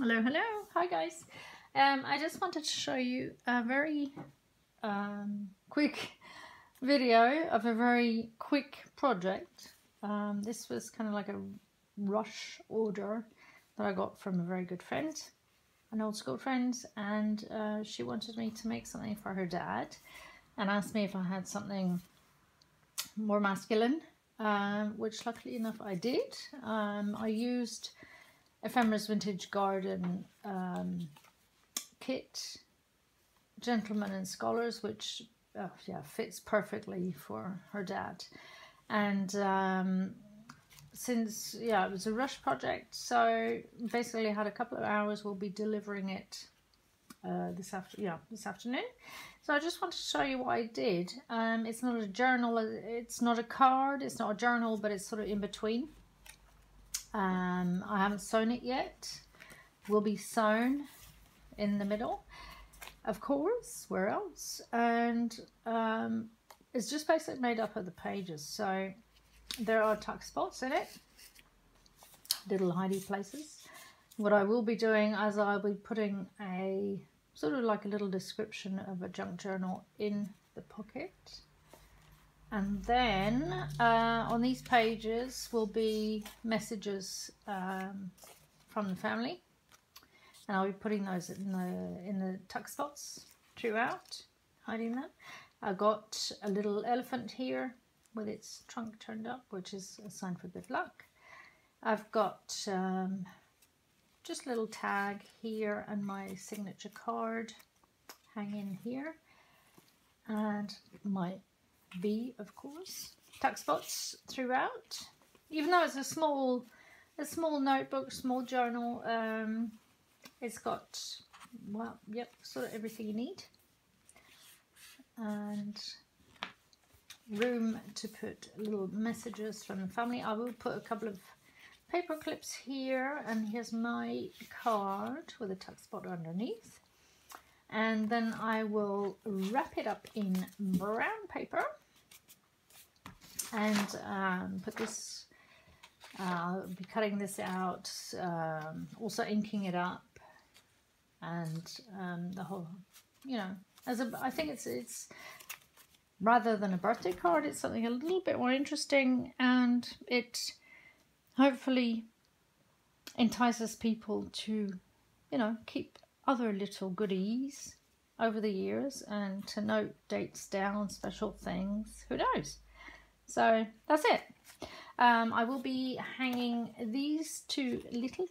Hello, hello. Hi, guys. Um, I just wanted to show you a very um, quick video of a very quick project. Um, this was kind of like a rush order that I got from a very good friend, an old school friend, and uh, she wanted me to make something for her dad and asked me if I had something more masculine, uh, which luckily enough I did. Um, I used Ephemera's Vintage Garden um, kit, Gentlemen and Scholars, which uh, yeah fits perfectly for her dad. And um, since yeah it was a rush project, so basically had a couple of hours. We'll be delivering it uh, this after yeah this afternoon. So I just wanted to show you what I did. Um, it's not a journal, it's not a card, it's not a journal, but it's sort of in between. Um, I haven't sewn it yet. Will be sewn in the middle, of course. Where else? And um, it's just basically made up of the pages. So there are tuck spots in it, little hidey places. What I will be doing is I'll be putting a sort of like a little description of a junk journal in the pocket. And then uh, on these pages will be messages um, from the family. And I'll be putting those in the, in the tuck spots throughout, hiding that. I've got a little elephant here with its trunk turned up, which is a sign for good luck. I've got um, just a little tag here and my signature card hanging here. And my B, of course. Tuck spots throughout. Even though it's a small, a small notebook, small journal, um, it's got, well, yep, sort of everything you need. And room to put little messages from the family. I will put a couple of paper clips here and here's my card with a tuck spot underneath and then I will wrap it up in brown paper and um, put this, uh, be cutting this out, um, also inking it up and um, the whole, you know, as a, I think it's, it's rather than a birthday card, it's something a little bit more interesting and it hopefully entices people to, you know, keep other little goodies over the years and to note dates down, special things, who knows. So that's it. Um, I will be hanging these two little